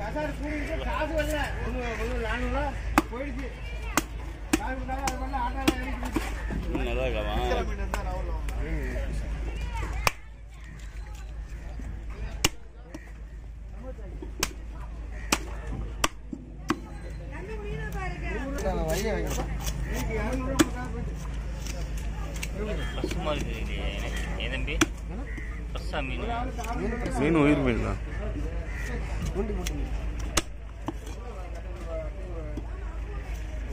காசு வரல ஒன்று ஒன்று போயிடுச்சு. நல்லா இருக்காமா மீன். மீன் உயிர் மீன் தான் குண்டு குண்டு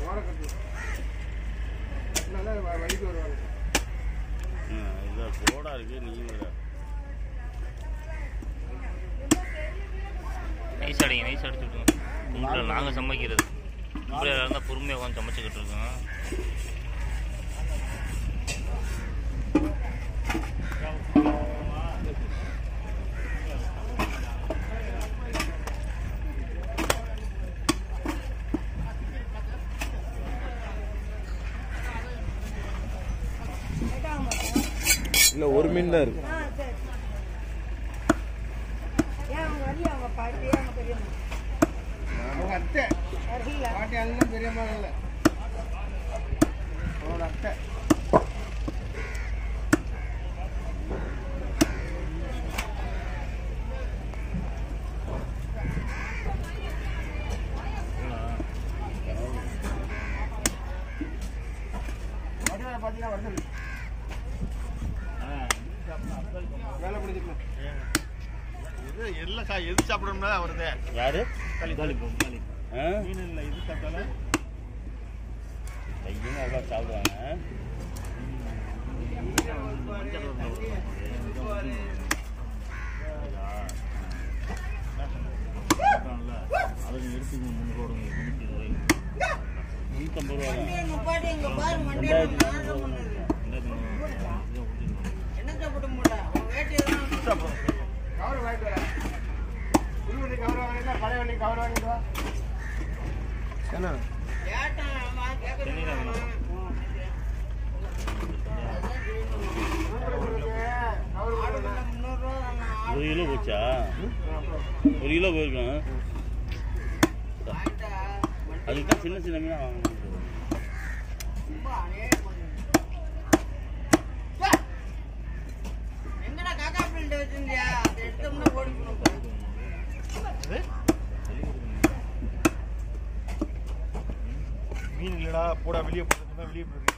ஓரக்கட்டு நல்லா வ- வழிக்கு வருவாங்க. இது போடா இருக்கு நீ நைஸ் அடிங்க நைஸ் அடிச்சு விட்டுங்க உங்களை நாங்கள் சமைக்கிறது. இப்படி இருந்தால் பொறுமையாக உட்காந்து சமைச்சுக்கிட்டு இருக்கோம். இல்லை. ஒரு மீன் தான் இருக்கு பார்த்தீங்கன்னா வருது. எது சாப்பிடணும்னா வருது யாரு ஆ மீன் இல்லை இது சாப்பிட்டாலும் பையனும் அவ்வளோ சாப்பிடுவாங்க நூற்றம்பது ரூபா தான் எங்க பாட்டி எங்க பாரு கவர் வாங்கிட்டு வா. என்ன முந்நூறுரூவா ஒரு கிலோ போச்சா? ஒரு கிலோ போயிருக்கோம் அதுக்கு தான் சின்ன சின்ன மீனாக வாங்கணும் எங்கடா காக்கா பிரிண்ட் வச்சிருந்தியா? அதை எடுத்தோம்னா ஓடி போகணும் மீன் இல்லடா போடா வெளியே போட்டு வெளியே போடுறது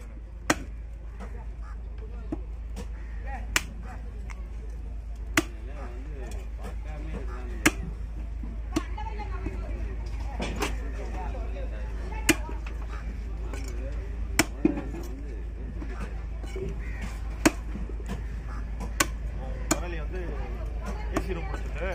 வந்து ஏசி ரூம் கொடுத்துட்டு